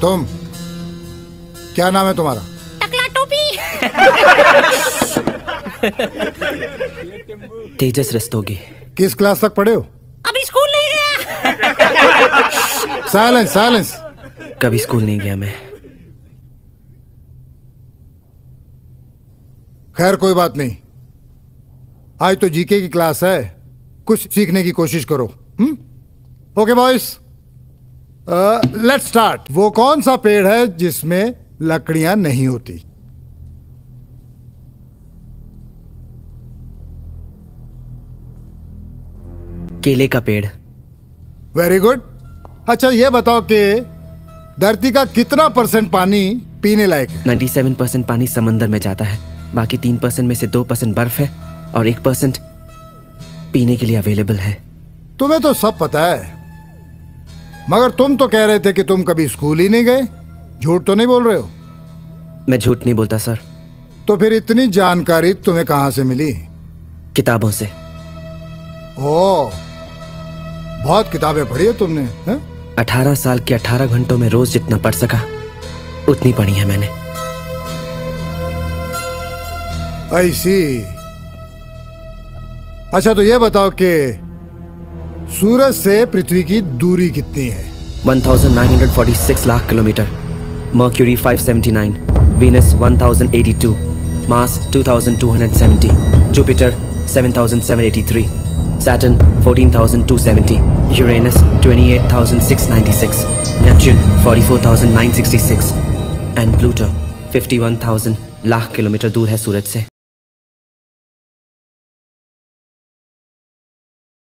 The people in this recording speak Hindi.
तुम? क्या नाम है तुम्हारा? टकला टोपी। तेजस रस्तोगी। किस क्लास तक पढ़े हो? अभी स्कूल नहीं गया। Silence silence. कभी स्कूल नहीं गया मैं। खैर कोई बात नहीं। आज तो जीके की क्लास है। कुछ सीखने की कोशिश करो। Hmm? Okay boys let's start वो कौन सा पेड़ है जिसमें लकड़ियाँ नहीं होती? केले का पेड़। वेरी गुड अच्छा ये बताओ कि धरती का कितना परसेंट पानी पीने लायक है? 97 परसेंट पानी समंदर में जाता है। बाकी तीन परसेंट में से दो परसेंट बर्फ़ है और एक परसेंट पीने के लिए अवेलेबल है। तुम्हें तो सब पता है। मगर तुम तो कह रहे थे कि तुम कभी स्कूल ही नहीं गए। झूठ तो नहीं बोल रहे हो? मैं झूठ नहीं बोलता सर। तो फिर इतनी जानकारी तुम्हें कहाँ से मिली? किताबों से। ओ बहुत किताबें पढ़ी है तुमने है? अठारह साल के अठारह घंटों में रोज जितना पढ़ सका उतनी पढ़ी है मैंने। ऐसी अच्छा तो ये बताओ कि सूरज से पृथ्वी की दूरी कितनी है? 1946 lakh kilometre Mercury 579 Venus 1082 Mars 2270 Jupiter 7783 Saturn 14270 Uranus 28696 Neptune 44966 and Pluto 51000 lakh kilometre दूर है सूरज से।